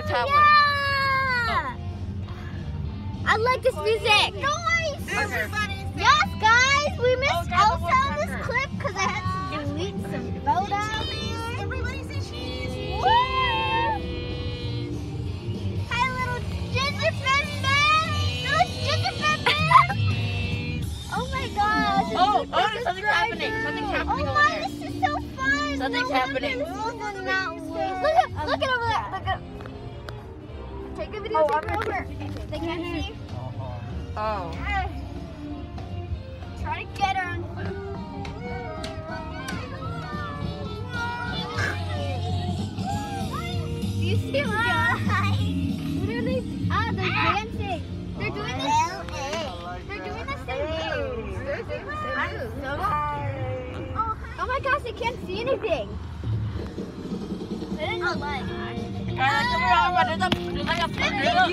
a tablet. Yeah. I like this music. Okay. Yes, guys, we oh, missed Oh, Elsa on this clip because I had to delete some photos. Everybody say cheese. Woo! Hi, little gingerbread man. Little gingerbread man. oh my gosh. Oh, oh, there's something happening. through. Something's happening Oh over my, there. this is so fun. Something's no happening. Wonder this does not work. Look at, look at over there. Look at. Take a video. Oh, take I'm over. They can't see. Oh. Try to get her on. Do you see them? What are they? Ah, they're dancing. They're doing this. They're doing the same moves. They're doing the same moves. Oh, oh my gosh, they can't see anything. Didn't like. Come around, but there's a, there's like a, there's a,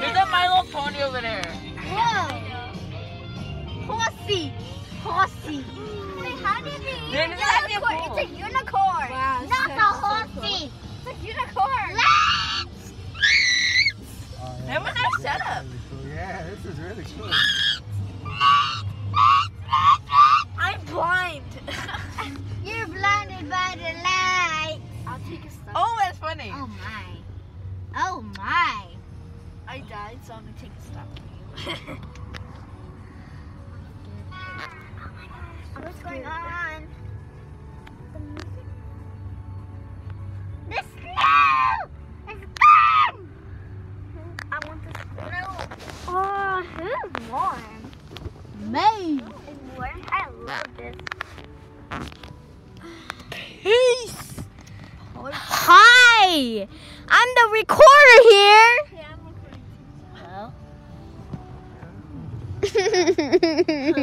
there's a My Little Pony over there. Whoa. Horsey. Horsey. Wait, how did cool. It's a unicorn. Wow, Not a horsey. It's a unicorn. That was our setup. Yeah, this is really cool. Funny. Oh my. Oh my. I died, so I'm gonna take a stop for you. What's going on? The snow is gone. I want this snow. Oh, who's warm? Me. It's warm. I love this. Hi. I'm the recorder here. Yeah, I'm recording. Hello.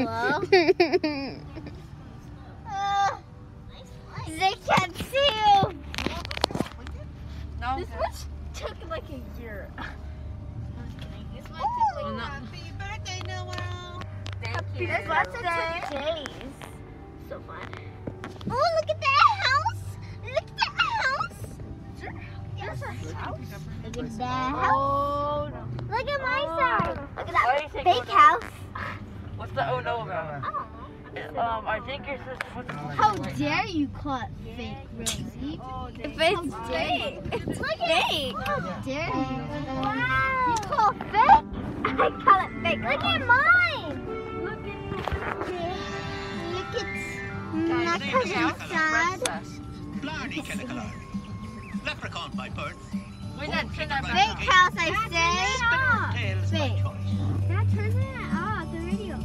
Hello? Uh, they can't see you. No. This one took like a year. I'm just kidding. This one took Oh, like no. Happy birthday, Noel. Thank you. This one took days. So fun. Oh, look at that House. Look at that house. Oh no. Look at my side. Look at that oh house. What's the oh no about? Know. Um, I think your sister. The How dare you call it fake, Rosie? Oh, If it's fake, it's fake. How dare you? Wow. You call it fake? I call it fake. Look at mine. Look at Look at Guys, Leprechaun by birth. Oh, wait, that turn that back Fake house, I say. Tails by Fake. choice. Dad, turn it off, the radio.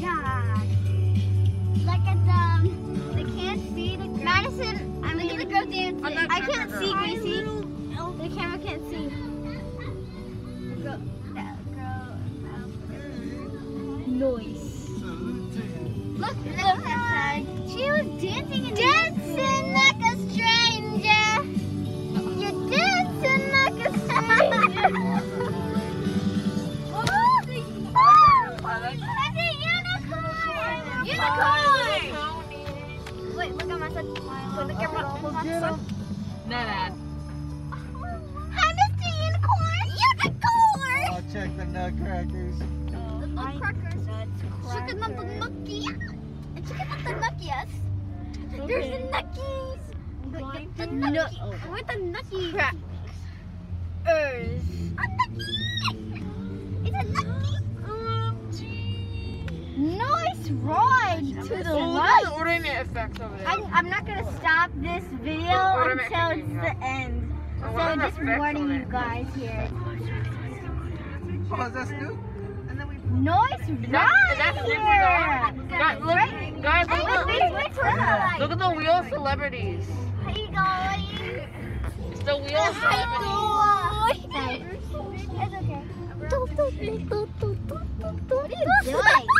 God. Look at them. Um, they can't see the girl. Madison, I mean, look at the girl dancing. I'm not- I I'm can't see. Gracie. The camera can't see. The girl, that girl. Noise. Look, look outside. She was dancing and dancing unicorn. Wait, look at my son. Wait, look at my, my son. Nah, nah. Hi, Mr. Unicorn. Unicorn. I'll check the nutcrackers. The nutcrackers. Check out the. And check the nuckies. There's the nuckies. The, the, the. A. Right. look at the ornament effects over there. I'm, I'm not gonna stop this video Ornament until hanging it's the end. So ornament just warning you guys here. Oh, is that Snoop? Nice Is ride that here. dog? Guys, look, guys, Hey, look, look, look, look at the wheel celebrities. How you going? It's the wheel celebrities. It's okay. What are you doing?